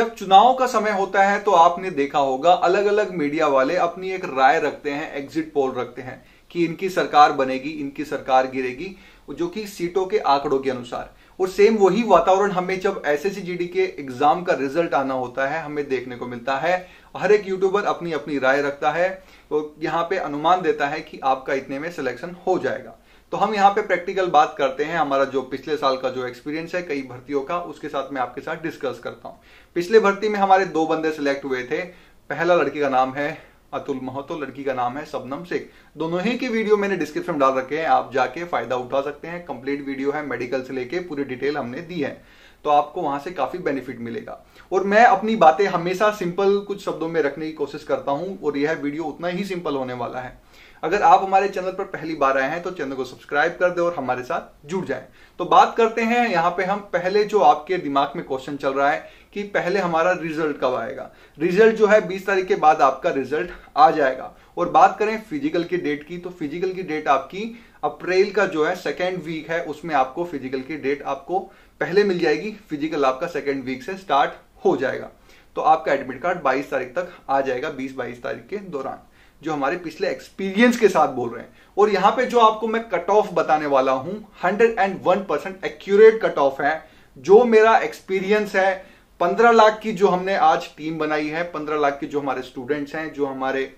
जब चुनाव का समय होता है तो आपने देखा होगा अलग अलग मीडिया वाले अपनी एक राय रखते हैं एग्जिट पोल रखते हैं, कि इनकी सरकार बनेगी, इनकी सरकार गिरेगी, जो कि सीटों के आंकड़ों के अनुसार। और सेम वही वातावरण हमें जब एस एस के एग्ज़ाम का रिज़ल्ट आना होता है, हमें देखने को मिलता है, हर एक यूट्यूबर अपनी अपनी राय रखता है तो यहाँ पे अनुमान देता है कि आपका इतने में सिलेक्शन हो जाएगा। तो हम यहाँ पे प्रैक्टिकल बात करते हैं, हमारा जो पिछले साल का जो एक्सपीरियंस है, कई भर्तियों का, उसके साथ मैं आपके साथ डिस्कस करता हूँ। पिछले भर्ती में हमारे दो बंदे सिलेक्ट हुए थे। पहला लड़की का नाम है अतुल महतो, लड़की का नाम है सबनम शेख। दोनों ही की वीडियो मैंने डिस्क्रिप्शन डाल रखे हैं, आप जाके फ़ायदा उठा सकते हैं। कंप्लीट वीडियो है मेडिकल से लेके पूरी डिटेल हमने दी है। तो आपको वहाँ से काफ़ी बेनिफिट मिलेगा। और मैं अपनी बातें हमेशा सिंपल कुछ शब्दों में रखने की कोशिश करता हूँ, और यह वीडियो उतना ही सिंपल होने वाला है। अगर आप हमारे चैनल पर पहली बार आए हैं तो चैनल को सब्सक्राइब कर दे और हमारे साथ जुड़ जाए। तो बात करते हैं, यहाँ पे हम पहले जो आपके दिमाग में क्वेश्चन चल रहा है, कि पहले हमारा रिज़ल्ट कब आएगा। रिज़ल्ट जो है 20 तारीख के बाद आपका रिज़ल्ट आ जाएगा। और बात करें फ़िज़िकल की डेट की तो फ़िज़िकल की डेट आपकी अप्रैल का जो है सेकेंड वीक है, उसमें आपको फ़िज़िकल की डेट आपको पहले मिल जाएगी फ़िज़िकल आपका सेकेंड वीक से स्टार्ट हो जाएगा। तो आपका एडमिट कार्ड 22 तारीख तक आ जाएगा 20-22 तारीख के दौरान, जो हमारे पिछले एक्सपीरियंस के साथ बोल रहे हैं। और यहाँ पे जो आपको मैं कट ऑफ़ बताने वाला हूँ 101 परसेंट एक्यूरेट कट ऑफ़ है। जो मेरा एक्सपीरियंस है 15 लाख की जो हमने आज टीम बनाई है 15 लाख के जो हमारे स्टूडेंट्स हैं, जो हमारे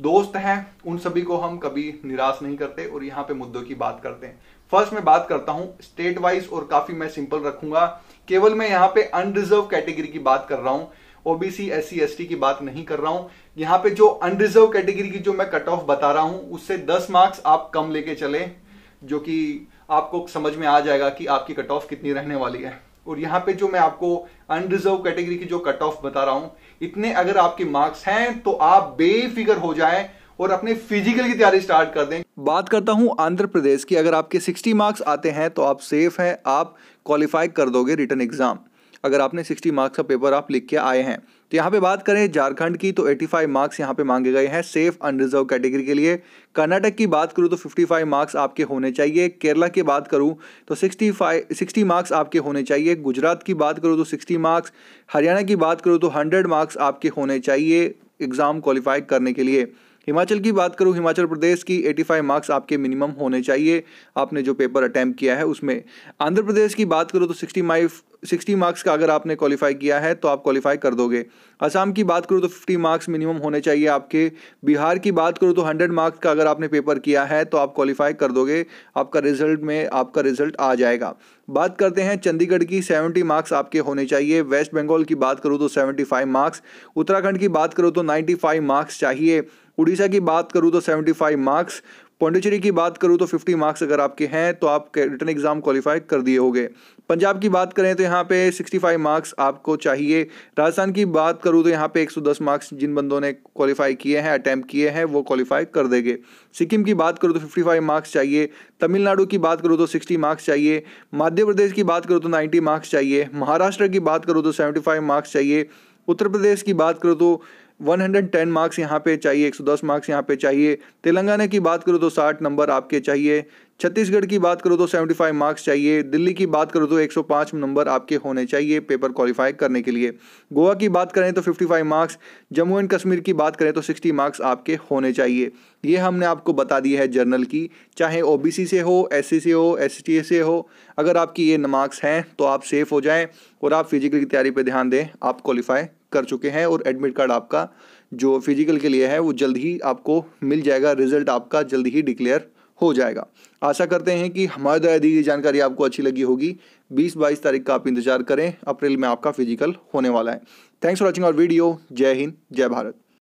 दोस्त हैं, उन सभी को हम कभी निराश नहीं करते और यहाँ पे मुद्दों की बात करते हैं। फ़र्स्ट मैं बात करता हूँ स्टेट वाइज और काफ़ी मैं सिंपल रखूँगा। केवल मैं यहाँ पे अनरिजर्व कैटेगरी की बात कर रहा हूँ ओबीसी एस सी की बात नहीं कर रहा हूँ। यहाँ पे जो अनरिजर्व कैटेगरी की जो मैं कट ऑफ़ बता रहा हूँ, उससे 10 मार्क्स आप कम लेके चले, जो कि आपको समझ में आ जाएगा कि आपकी कट ऑफ़ कितनी रहने वाली है। और यहाँ पे जो मैं आपको अनरिजर्व कैटेगरी की जो कट ऑफ़ बता रहा हूँ, इतने अगर आपके मार्क्स हैं तो आप बेफिक्र हो जाएँ और अपने फ़िज़िकल की तैयारी स्टार्ट कर दें। बात करता हूँ आंध्र प्रदेश की। अगर आपके 60 मार्क्स आते हैं तो आप सेफ़ हैं, आप क्वालिफाई कर दोगे रिटर्न एग्ज़ाम अगर आपने 60 मार्क्स का पेपर आप लिख के आए हैं। तो यहाँ पे बात करें झारखंड की तो 85 मार्क्स यहाँ पे मांगे गए हैं सेफ़ अनरिजर्व कैटेगरी के लिए। कर्नाटक की बात करूँ तो 55 मार्क्स आपके होने चाहिए। केरला की बात करूँ तो 65 60 मार्क्स आपके होने चाहिए। गुजरात की बात करूँ तो 60 मार्क्स हरियाणा की बात करूँ तो 100 मार्क्स आपके होने चाहिए एग्ज़ाम क्वालिफाई करने के लिए। हिमाचल की बात करूँ, हिमाचल प्रदेश की 85 मार्क्स आपके मिनिमम होने चाहिए। आपने जो पेपर अटैम्प्ट किया है, उसमें आंध्र प्रदेश की बात करूँ तो सिक्सटी माइव सिक्सटी मार्क्स का अगर आपने क्वालिफाई किया है तो आप क्वालिफाई कर दोगे। असम की बात करूँ तो फिफ्टी मार्क्स मिनिमम होने चाहिए आपके। बिहार की बात करूँ तो हंड्रेड मार्क्स का अगर आपने पेपर किया है तो आप क्वालिफाई कर दोगे। आपका रिज़ल्ट में, आपका रिज़ल्ट आ जाएगा। बात करते हैं, चंडीगढ़ की सेवेंटी मार्क्स आपके होने चाहिए। वेस्ट बंगाल की बात करूँ तो सेवेंटी मार्क्स उत्तराखंड की बात करूँ तो नाइन्टी मार्क्स चाहिए। उड़ीसा की बात करूँ तो सेवेंटी फाइव मार्क्स, पौंडीचेरी की बात करूँ तो 50 मार्क्स अगर आपके हैं तो आप रिटर्न एग्ज़ाम क्वालिफाई कर दिए होंगे। पंजाब की बात करें तो यहाँ पे 65 मार्क्स आपको चाहिए। राजस्थान की बात करूँ तो यहाँ पे 110 मार्क्स जिन बंदों ने क्वालिफाई किए हैं, अटैम्प्ट किए हैं, वो क्वालिफाई कर देंगे। सिक्किम की बात करूँ तो 55 मार्क्स चाहिए। तमिलनाडु की बात करूँ तो 60 मार्क्स चाहिए। मध्य प्रदेश की बात करूँ तो 90 मार्क्स चाहिए। महाराष्ट्र की बात करूँ तो 75 मार्क्स चाहिए। उत्तर प्रदेश की बात करूँ तो 110 मार्क्स यहाँ पे चाहिए 110 मार्क्स यहाँ पे चाहिए। तेलंगाना की बात करो तो 60 नंबर आपके चाहिए। छत्तीसगढ़ की बात करो तो 75 मार्क्स चाहिए। दिल्ली की बात करो तो 105 नंबर आपके होने चाहिए पेपर क्वालिफाई करने के लिए। गोवा की बात करें तो 55 मार्क्स जम्मू एंड कश्मीर की बात करें तो 60 मार्क्स आपके होने चाहिए। ये हमने आपको बता दिया है जर्नल की। चाहे ओबीसी से हो एससी से हो एस से हो, अगर आपकी ये मार्क्स हैं तो आप सेफ़ हो जाएँ और आप फ़िज़िकल की तैयारी पर ध्यान दें, आप क्वालिफाई कर चुके हैं और एडमिट कार्ड आपका जो फ़िज़िकल के लिए है, वो जल्द ही आपको मिल जाएगा रिज़ल्ट आपका जल्द ही डिक्लेयर हो जाएगा। आशा करते हैं कि हमारे द्वारा दी गई जानकारी आपको अच्छी लगी होगी। 20-22 तारीख का आप इंतज़ार करें, अप्रैल में आपका फ़िज़िकल होने वाला है। थैंक्स फॉर वॉचिंग और वीडियो जय हिंद, जय भारत।